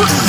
Huh.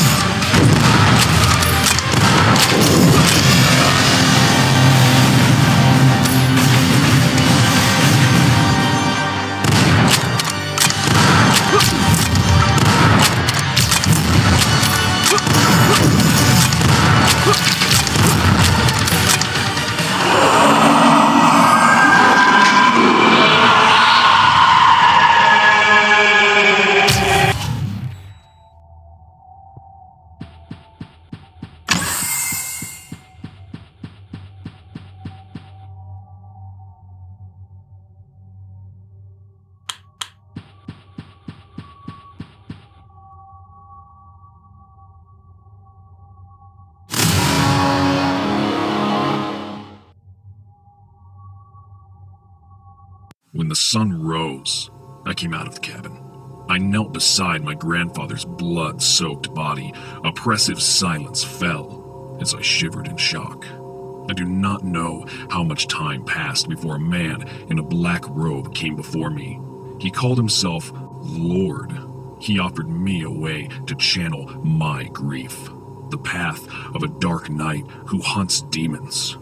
When the sun rose, I came out of the cabin. I knelt beside my grandfather's blood soaked body. Oppressive silence fell as I shivered in shock. I do not know how much time passed before a man in a black robe came before me. He called himself Lord. He offered me a way to channel my grief, the path of a dark knight who hunts demons.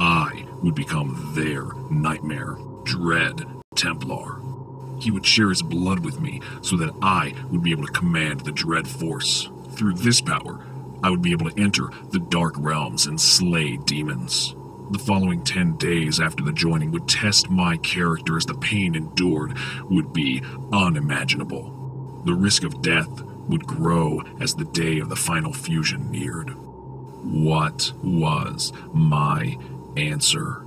I would become their nightmare, dread Templar. He would share his blood with me so that I would be able to command the dread force. Through this power, I would be able to enter the dark realms and slay demons. The following 10 days after the joining would test my character as the pain endured would be unimaginable. The risk of death would grow as the day of the final fusion neared. What was my answer?